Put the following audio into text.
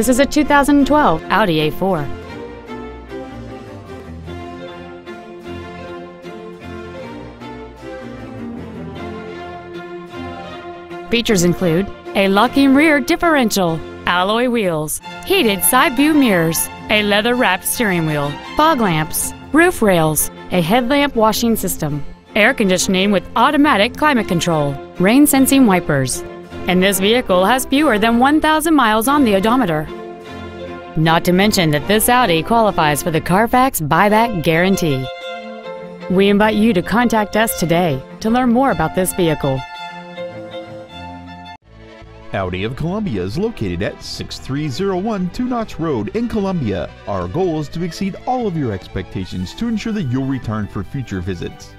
This is a 2012 Audi A4. Features include a locking rear differential, alloy wheels, heated side view mirrors, a leather wrapped steering wheel, fog lamps, roof rails, a headlamp washing system, air conditioning with automatic climate control, rain sensing wipers, and this vehicle has fewer than 1,000 miles on the odometer. Not to mention that this Audi qualifies for the Carfax buyback guarantee. We invite you to contact us today to learn more about this vehicle. Audi of Columbia is located at 6301 Two Notch Road in Columbia. Our goal is to exceed all of your expectations to ensure that you'll return for future visits.